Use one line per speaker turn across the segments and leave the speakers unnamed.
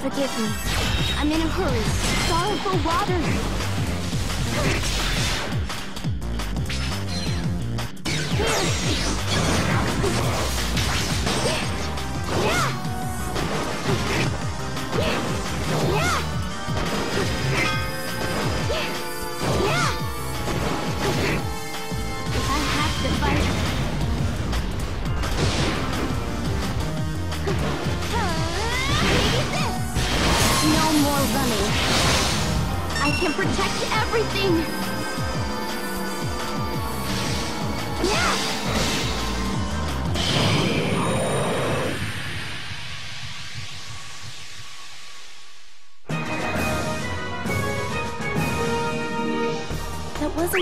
Forgive me. I'm in a hurry. Sorry for water. If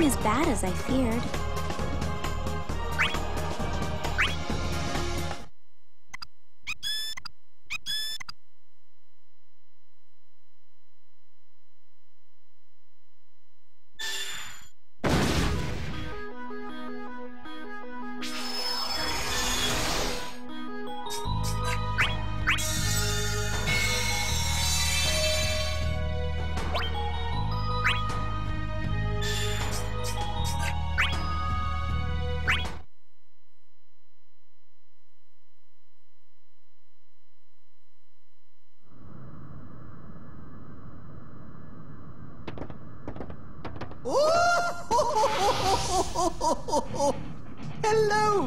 As bad as I feared.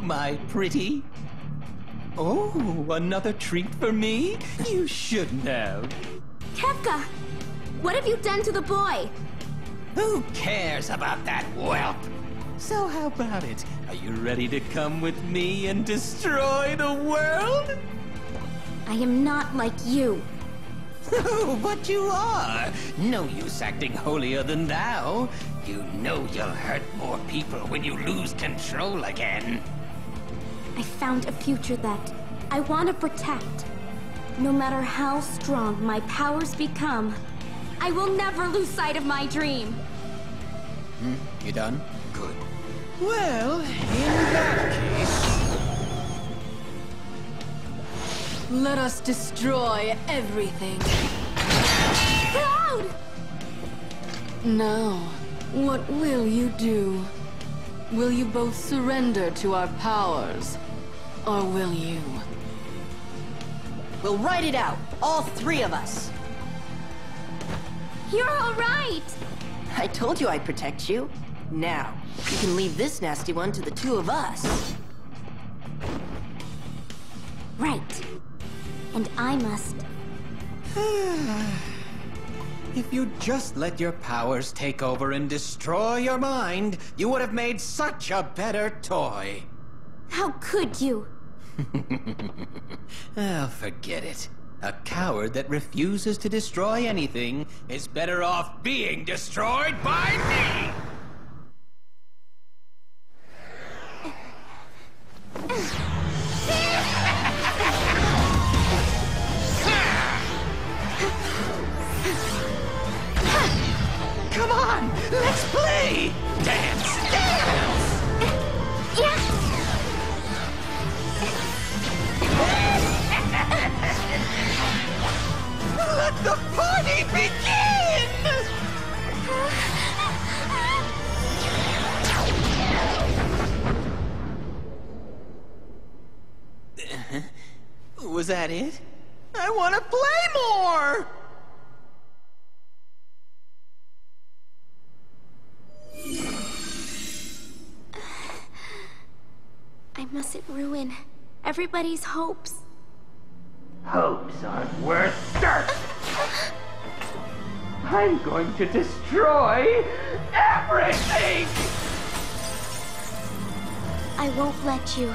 My pretty. Oh, another treat for me? You shouldn't have.
Kefka! What have you done to the boy?
Who cares about that whelp? So how about it? Are you ready to come with me and destroy the world?
I am not like you.
Oh, but you are. No use acting holier than thou. You know you'll hurt more people when you lose control again.
I found a future that I want to protect. No matter how strong my powers become, I will never lose sight of my dream. Hmm?
You done? Good. Well, in that case.
Let us destroy everything.
Cloud!
Now, what will you do? Will you both surrender to our powers? Or will you?
We'll write it out, all three of us.
You're all right!
I told you I'd protect you. Now, you can leave this nasty one to the two of us.
Right. And I must.
If you'd just let your powers take over and destroy your mind, you would have made such a better toy.
How could you?
Oh, forget it. A coward that refuses to destroy anything is better off being destroyed by me! Begin! Was that it? I want to play more!
I mustn't ruin everybody's hopes.
Hopes aren't worth dirt! I'm going to destroy everything!
I won't let you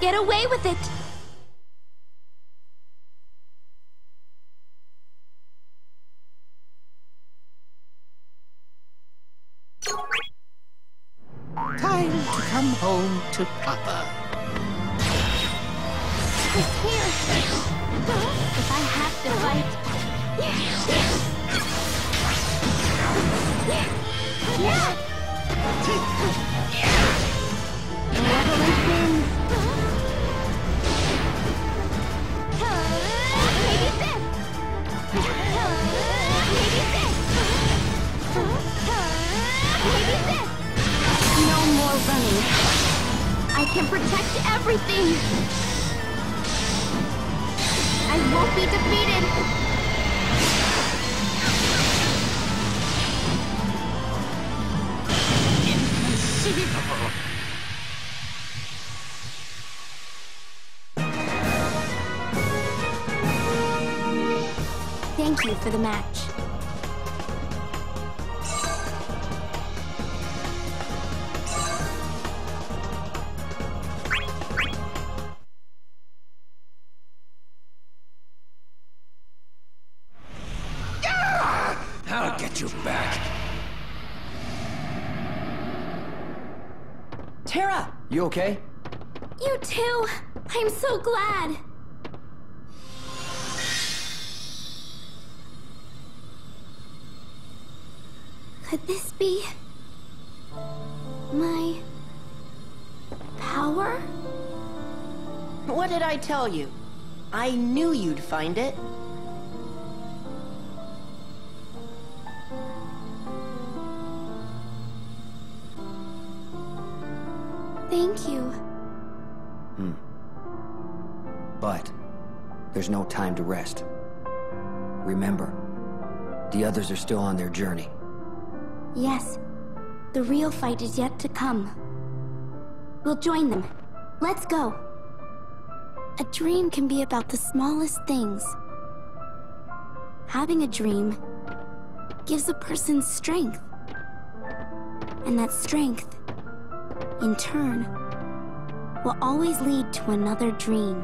get away with it.
Time to come home to Papa.
He's here. If I have to fight. I can protect everything! I won't be defeated! Thank you for the match.
Terra!
You okay?
You too! I'm so glad! Could this be... my... power?
What did I tell you? I knew you'd find it.
Thank you. Hmm.
But there's no time to rest. Remember, the others are still on their journey.
Yes, the real fight is yet to come. We'll join them. Let's go. A dream can be about the smallest things. Having a dream gives a person strength. And that strength, in turn, will always lead to another dream.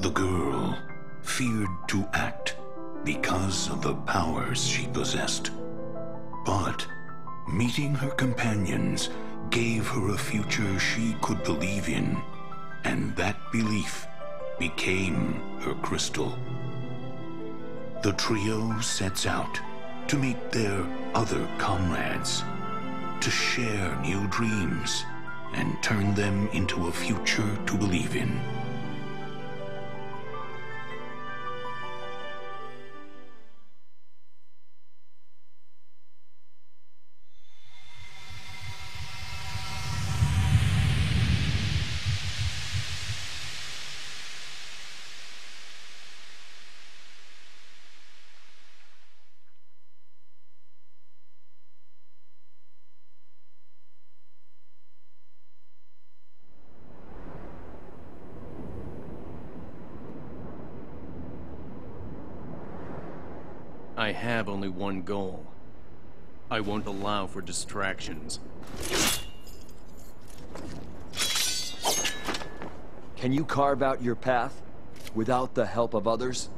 The girl feared to act because of the powers she possessed. But meeting her companions gave her a future she could believe in, and that belief became her crystal. The trio sets out to meet their other comrades, to share new dreams, and turn them into a future to believe in.
I have only one goal. I won't allow for distractions.
Can you carve out your path without the help of others?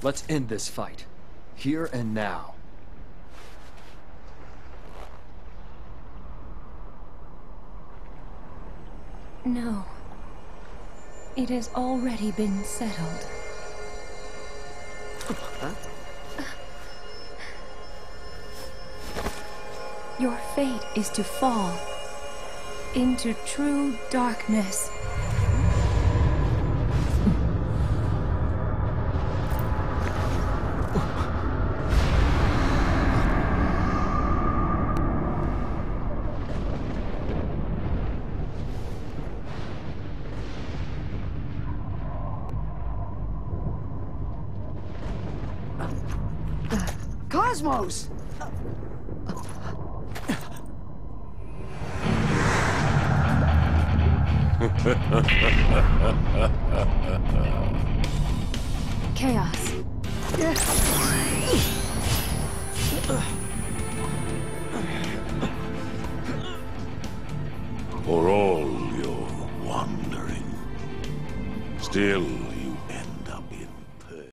Let's end this fight. Here and now.
No. It has already been settled. Your fate is to fall into true darkness.
Cosmos!
Chaos.
For all your wandering, still